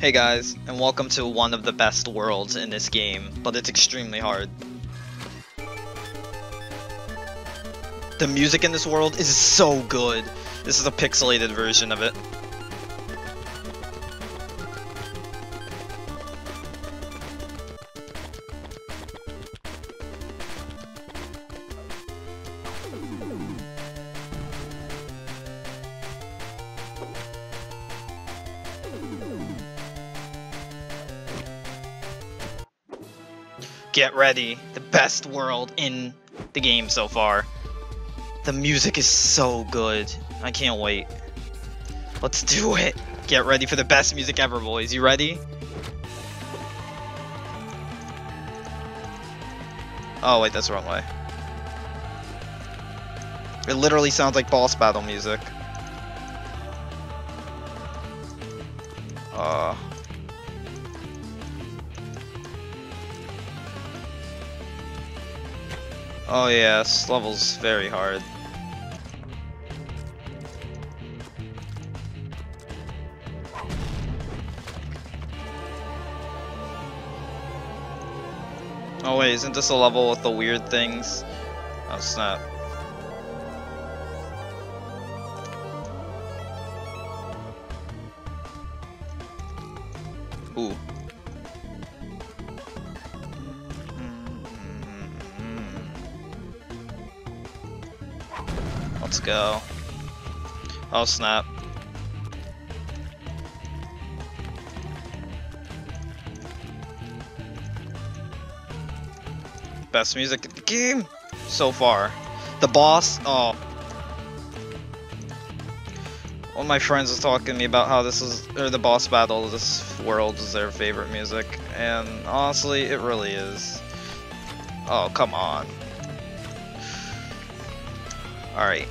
Hey guys, and welcome to one of the best worlds in this game, but it's extremely hard. The music in this world is so good. This is a pixelated version of it. Get ready, the best world in the game so far. The music is so good. I can't wait. Let's do it. Get ready for the best music ever, boys. You ready? Oh, wait, that's the wrong way. It literally sounds like boss battle music. Uh... Oh yeah, this level's very hard. Oh wait, isn't this a level with the weird things? Oh snap. Ooh. Go. Oh snap. Best music in the game so far. The boss, oh. One of my friends was talking to me about how this is, or the boss battle of this world is their favorite music, and honestly, it really is. Oh, come on. Alright.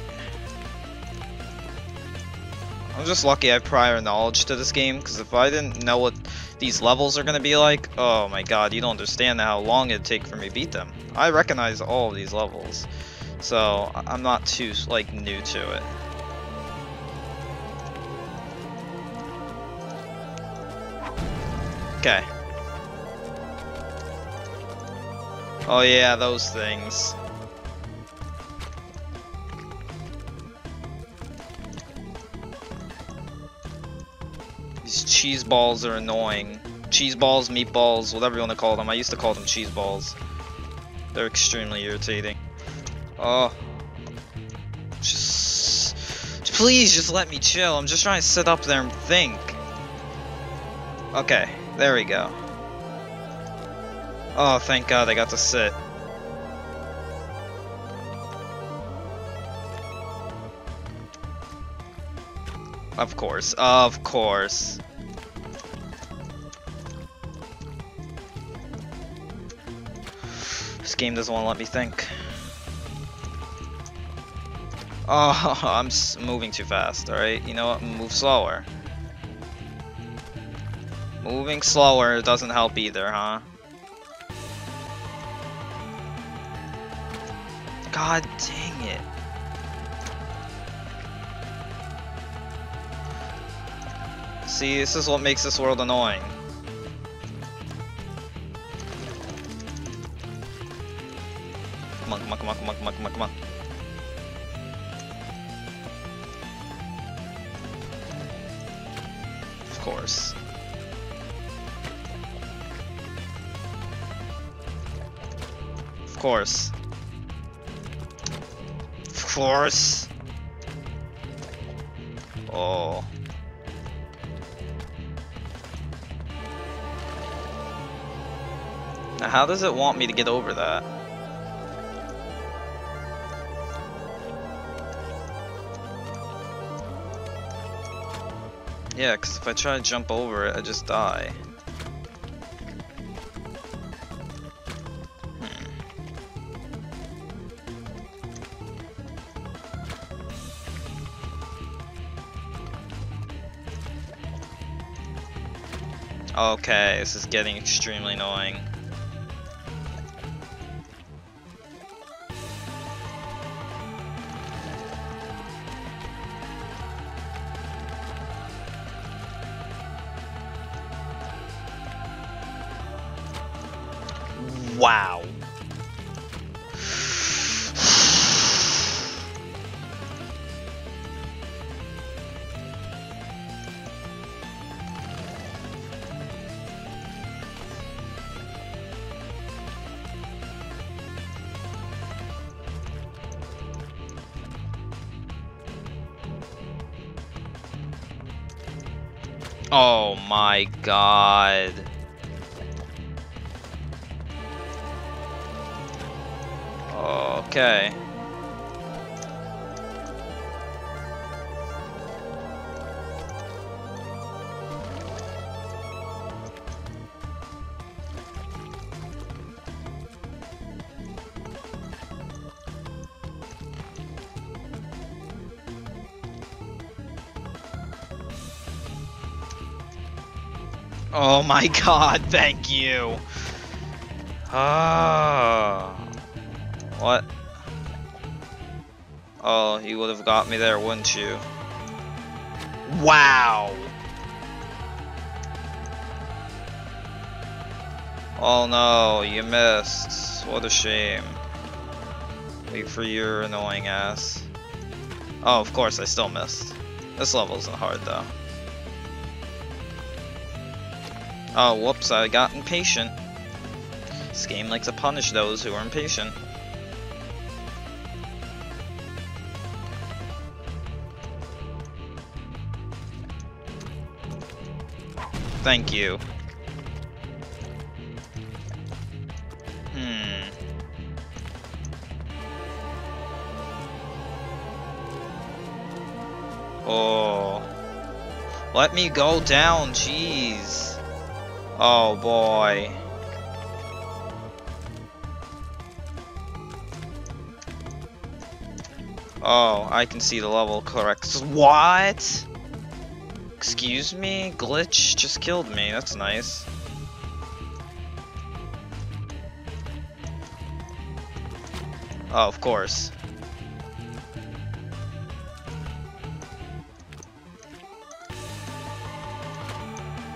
I'm just lucky I have prior knowledge to this game, because if I didn't know what these levels are going to be like, oh my god, you don't understand how long it'd take for me to beat them. I recognize all these levels, so I'm not too, like, new to it. Okay. Oh yeah, those things. These cheese balls are annoying. Cheese balls, meatballs, whatever you want to call them. I used to call them cheese balls. They're extremely irritating. Oh. Just... Please just let me chill. I'm just trying to sit up there and think. Okay, there we go. Oh, thank god I got to sit. Of course, of course. This game doesn't want to let me think. Oh, I'm moving too fast, alright? You know what? Move slower. Moving slower doesn't help either, huh? God dang it. See, this is what makes this world annoying. Come on, come on, come on, come on, come on, come on, come on. Of course. Of course. Of course. Oh. Now how does it want me to get over that? Yeah, because if I try to jump over it, I just die. Hmm. Okay, this is getting extremely annoying. Wow. Oh my god. Okay. Oh my god, thank you. Ah. What? Oh, you would have got me there, wouldn't you? Wow. Oh no, you missed. What a shame. Wait for your annoying ass. Oh, of course, I still missed. This level isn't hard though. Oh, whoops, I got impatient. This game likes to punish those who are impatient. Thank you. Hmm. Oh. Let me go down, jeez. Oh boy. Oh, I can see the level correct. What? Excuse me? Glitch just killed me. That's nice. Oh, of course.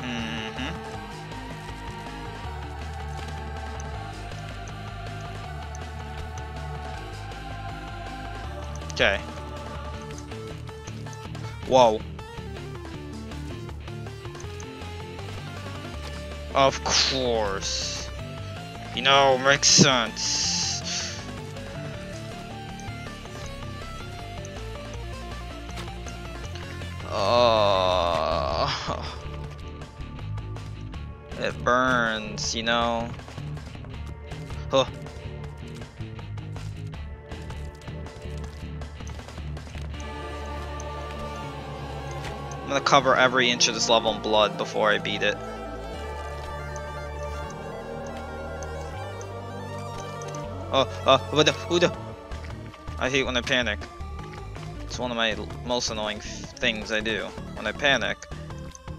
Mm-hmm. Okay. Whoa. Of course. You know, makes sense. Oh. It burns, you know. Huh. I'm gonna cover every inch of this level in blood before I beat it. Oh, oh, Uda, Uda. I hate when I panic. It's one of my most annoying things I do. When I panic,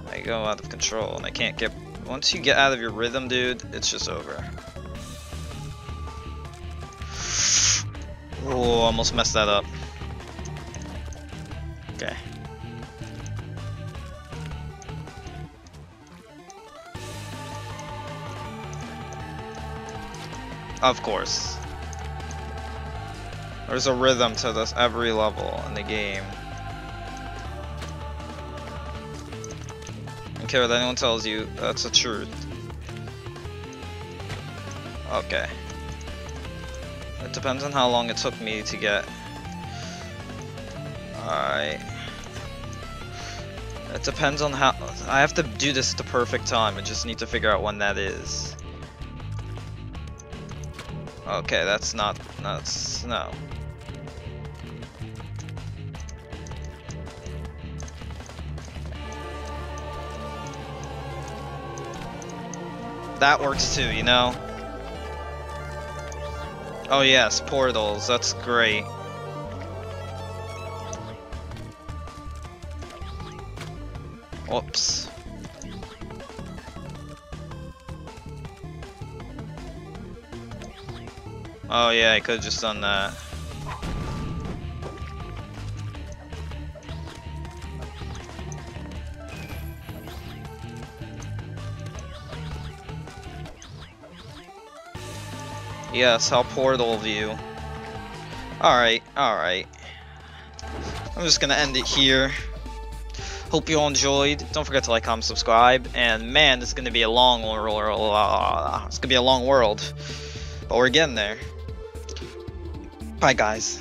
I go out of control and I can't get... Once you get out of your rhythm, dude, it's just over. Oh, almost messed that up. Okay. Of course. There's a rhythm to this every level in the game. I don't care what anyone tells you, that's the truth. Okay. It depends on how long it took me to get. Alright. It depends on how. I have to do this at the perfect time. I just need to figure out when that is. Okay, that's not. That's. No. That works too, you know? Oh yes, portals, that's great. Whoops. Oh yeah, I could've just done that. Yes, how portal you. Alright, alright. I'm just gonna end it here. Hope you all enjoyed. Don't forget to like, comment, subscribe. And man, it's gonna be a long world. It's gonna be a long world. But we're getting there. Bye, guys.